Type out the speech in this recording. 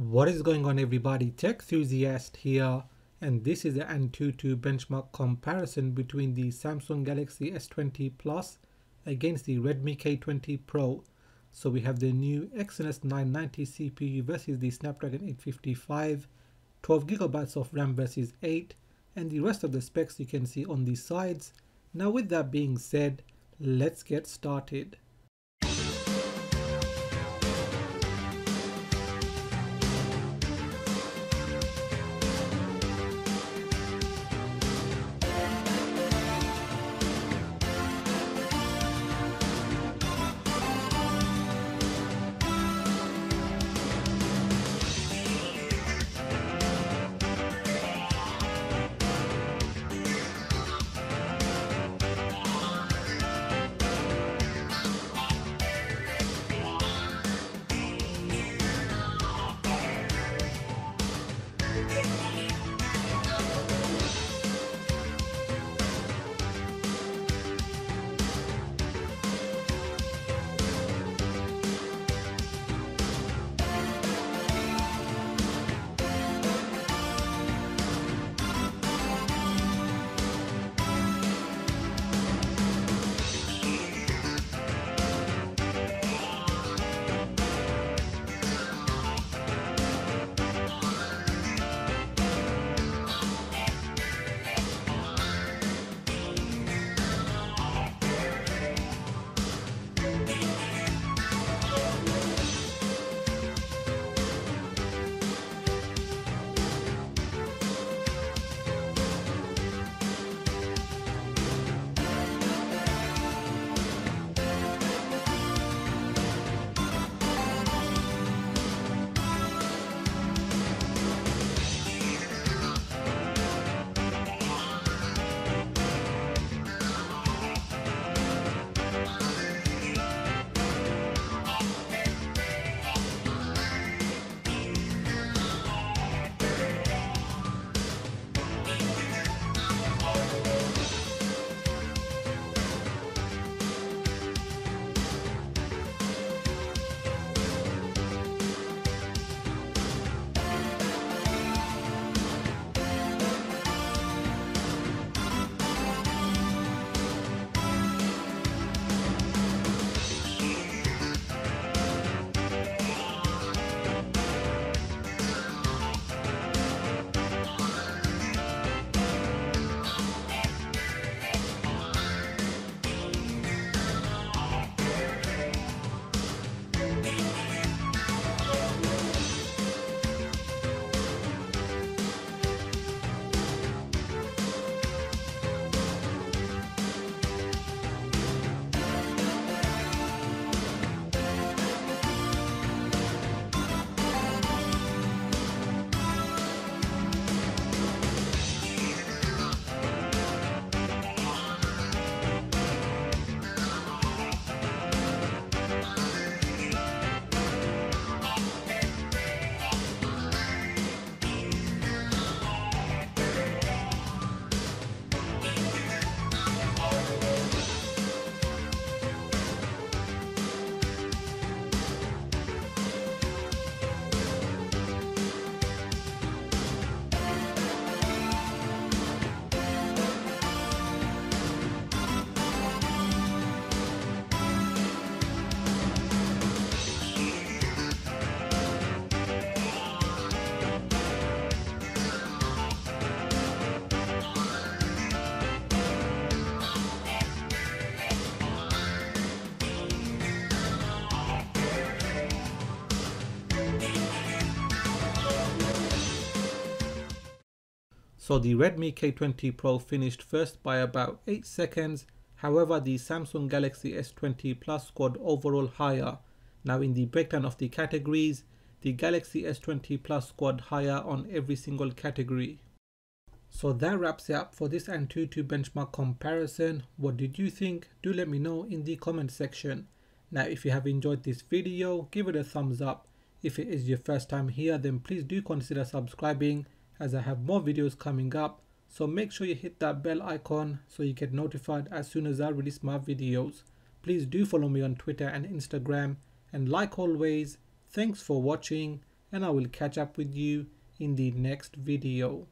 What is going on everybody, Tech Enthusiast here and this is the Antutu benchmark comparison between the Samsung Galaxy S20 Plus against the Redmi K20 Pro. So we have the new Exynos 990 CPU versus the Snapdragon 855, 12GB of RAM versus 8 and the rest of the specs you can see on the sides. Now with that being said, let's get started. So the Redmi K20 Pro finished first by about 8 seconds. However, the Samsung Galaxy S20 Plus scored overall higher. Now in the breakdown of the categories, the Galaxy S20 Plus scored higher on every single category. So that wraps it up for this Antutu benchmark comparison. What did you think? Do let me know in the comment section. Now if you have enjoyed this video, give it a thumbs up. If it is your first time here, then please do consider subscribing as I have more videos coming up. So make sure you hit that bell icon so you get notified as soon as I release my videos. Please do follow me on Twitter and Instagram and like always, thanks for watching and I will catch up with you in the next video.